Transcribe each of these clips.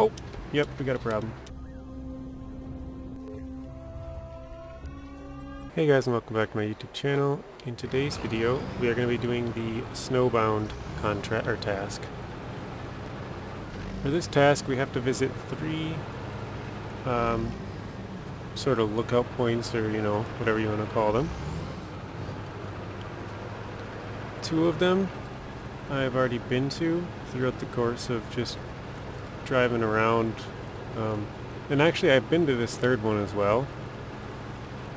Oh, yep, we got a problem. Hey guys and welcome back to my YouTube channel. In today's video we are going to be doing the snowbound contract or task. For this task we have to visit three um, sort of lookout points or you know whatever you want to call them. Two of them I've already been to throughout the course of just driving around um, and actually I've been to this third one as well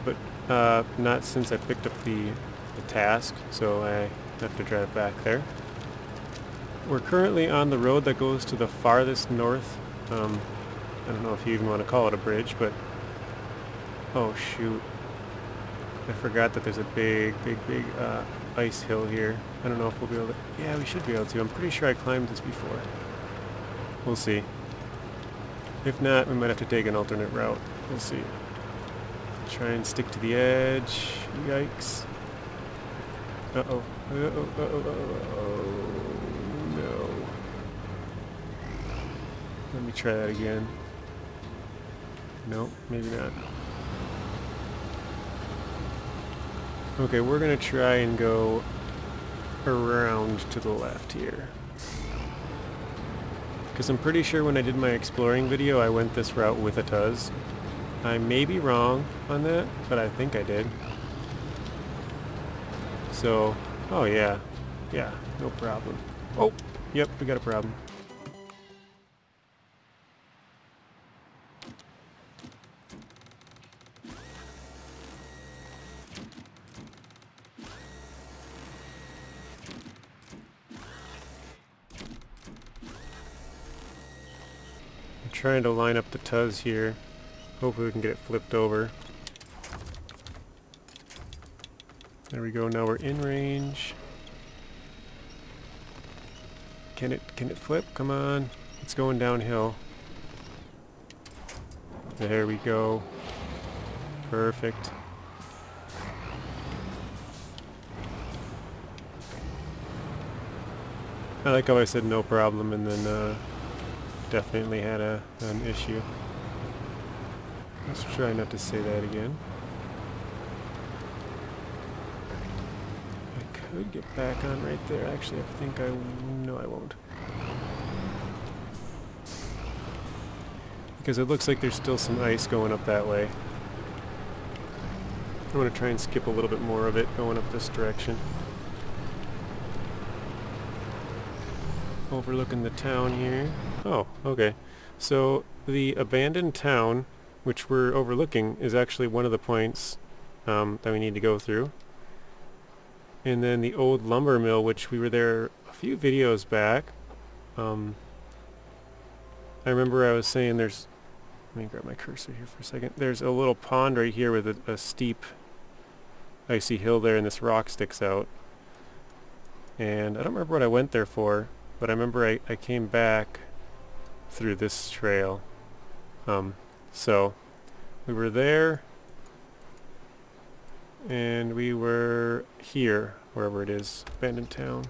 but uh, not since I picked up the, the task so I have to drive back there. We're currently on the road that goes to the farthest north um, I don't know if you even want to call it a bridge but oh shoot I forgot that there's a big big big uh, ice hill here. I don't know if we'll be able to... Yeah, we should be able to. I'm pretty sure I climbed this before. We'll see. If not, we might have to take an alternate route. We'll see. Try and stick to the edge. Yikes. Uh-oh. Uh-oh, uh-oh, uh-oh. No. Let me try that again. No, maybe not. Okay, we're going to try and go around to the left here. Because I'm pretty sure when I did my exploring video I went this route with a Tuz. I may be wrong on that, but I think I did. So, oh yeah, yeah, no problem. Oh, yep, we got a problem. Trying to line up the Tuz here. Hopefully we can get it flipped over. There we go, now we're in range. Can it can it flip? Come on. It's going downhill. There we go. Perfect. I like how I said no problem and then uh, definitely had a, an issue. Let's try not to say that again. I could get back on right there. Actually, I think I... No, I won't. Because it looks like there's still some ice going up that way. I want to try and skip a little bit more of it going up this direction. Overlooking the town here. Oh, okay. So the abandoned town, which we're overlooking, is actually one of the points um, that we need to go through. And then the old lumber mill, which we were there a few videos back. Um, I remember I was saying there's... Let me grab my cursor here for a second. There's a little pond right here with a, a steep icy hill there and this rock sticks out. And I don't remember what I went there for, but I remember I, I came back through this trail. Um, so we were there and we were here, wherever it is, abandoned town.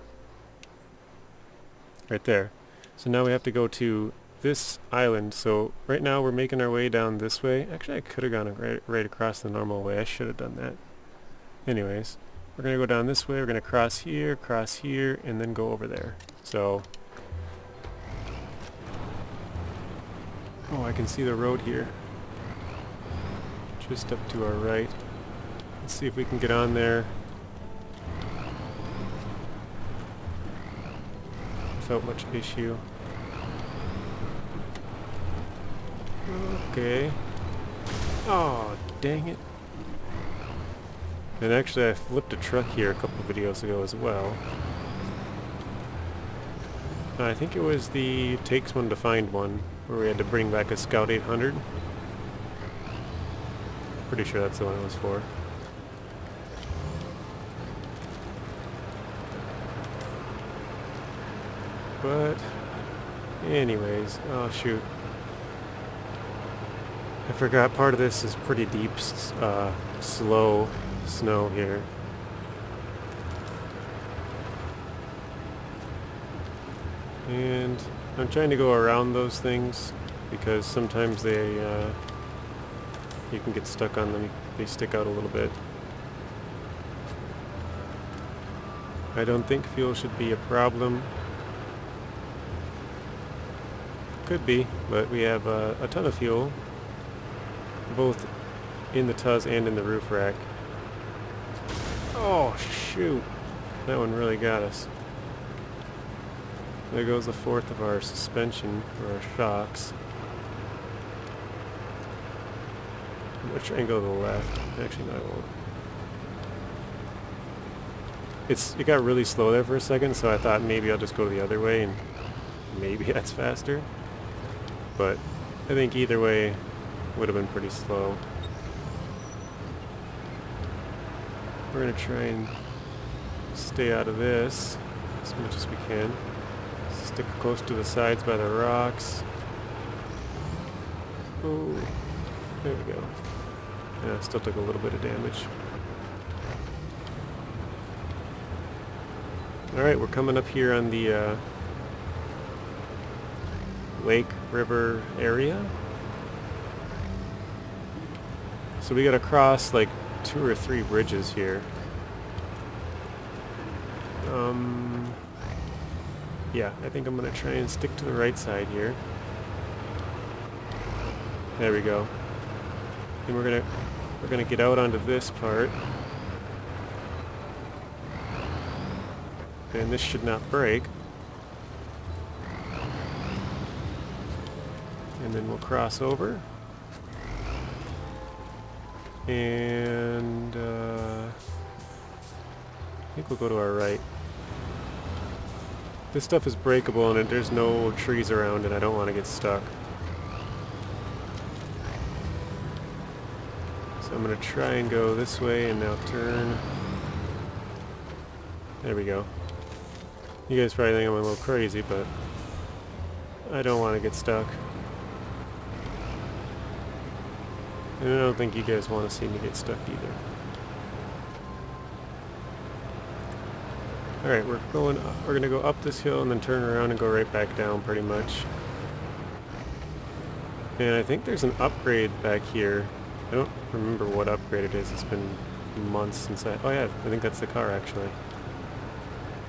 Right there. So now we have to go to this island. So right now we're making our way down this way. Actually I could have gone right, right across the normal way. I should have done that. Anyways, we're going to go down this way. We're going to cross here, cross here, and then go over there. So Oh, I can see the road here. Just up to our right. Let's see if we can get on there. Without much issue. Okay. Oh, dang it. And actually I flipped a truck here a couple videos ago as well. I think it was the takes one to find one where we had to bring back a Scout 800. Pretty sure that's the one it was for. But, anyways, oh shoot. I forgot part of this is pretty deep, uh, slow snow here. And I'm trying to go around those things because sometimes they, uh, you can get stuck on them. They stick out a little bit. I don't think fuel should be a problem. Could be, but we have uh, a ton of fuel, both in the TUZ and in the roof rack. Oh, shoot. That one really got us. There goes a fourth of our suspension, or our shocks. And go to the left. Actually, no, I won't. It's, it got really slow there for a second, so I thought maybe I'll just go the other way and maybe that's faster. But I think either way would have been pretty slow. We're going to try and stay out of this as much as we can. Stick close to the sides by the rocks. Oh, there we go. Yeah, still took a little bit of damage. Alright, we're coming up here on the uh, lake river area. So we gotta cross like two or three bridges here. Um, yeah, I think I'm gonna try and stick to the right side here. There we go. And we're gonna we're gonna get out onto this part. And this should not break. And then we'll cross over. And uh, I think we'll go to our right. This stuff is breakable and there's no trees around and I don't want to get stuck. So I'm going to try and go this way and now turn. There we go. You guys probably think I'm a little crazy, but I don't want to get stuck. And I don't think you guys want to see me get stuck either. Alright, we're going we're gonna go up this hill and then turn around and go right back down pretty much. And I think there's an upgrade back here. I don't remember what upgrade it is. It's been months since I... Oh yeah, I think that's the car actually.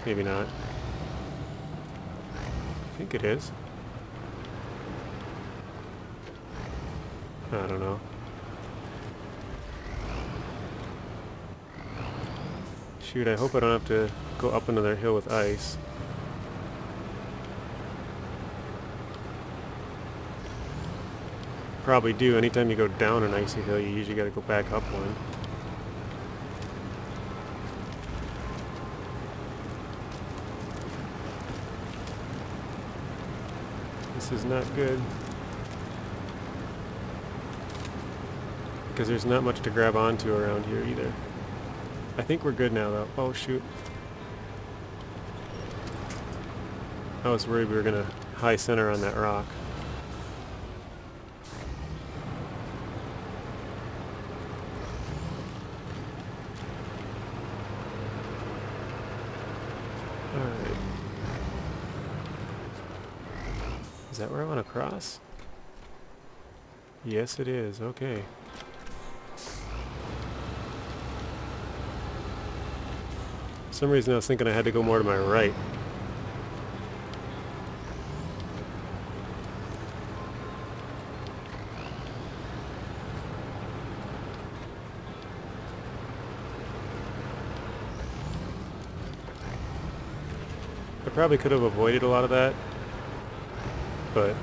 Maybe not. I think it is. I don't know. Shoot, I hope I don't have to go up another hill with ice. Probably do. Anytime you go down an icy hill, you usually got to go back up one. This is not good. Because there's not much to grab onto around here either. I think we're good now though. Oh shoot. I was worried we were going to high center on that rock. Alright. Is that where I want to cross? Yes, it is. Okay. For some reason I was thinking I had to go more to my right. I probably could have avoided a lot of that but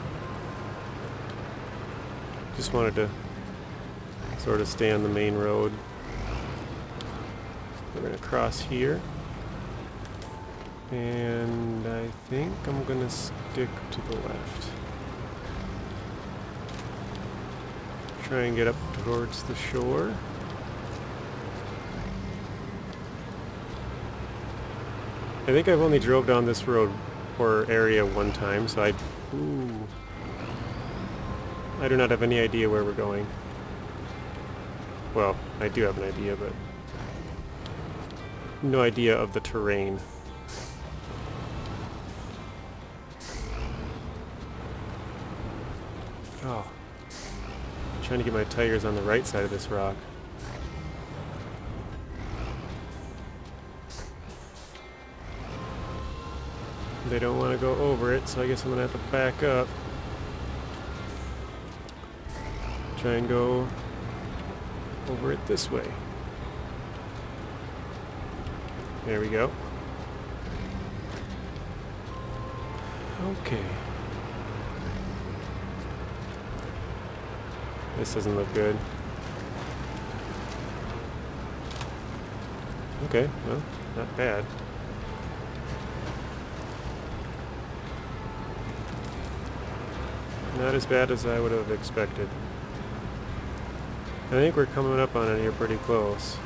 just wanted to sort of stay on the main road. We're going to cross here. And I think I'm to stick to the left. Try and get up towards the shore. I think I've only drove down this road or area one time, so I Ooh. I do not have any idea where we're going. Well, I do have an idea, but no idea of the terrain. Oh. I'm trying to get my tires on the right side of this rock. They don't want to go over it, so I guess I'm going to have to back up. Try and go over it this way. There we go. Okay. This doesn't look good. Okay, well, not bad. Not as bad as I would have expected. I think we're coming up on it here pretty close.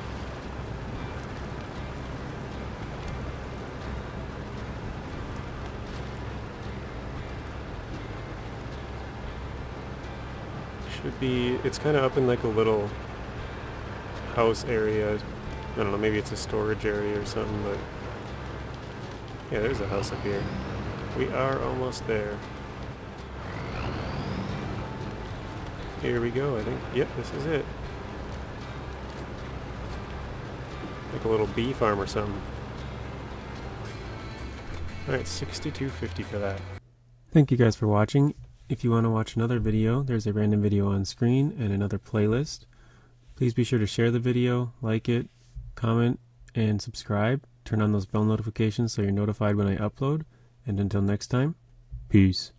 Should be, it's kind of up in like a little house area. I don't know, maybe it's a storage area or something, but yeah, there's a house up here. We are almost there. Here we go, I think. Yep, this is it. Like a little bee farm or something. Alright, 62.50 for that. Thank you guys for watching. If you want to watch another video, there's a random video on screen and another playlist. Please be sure to share the video, like it, comment, and subscribe. Turn on those bell notifications so you're notified when I upload. And until next time, peace.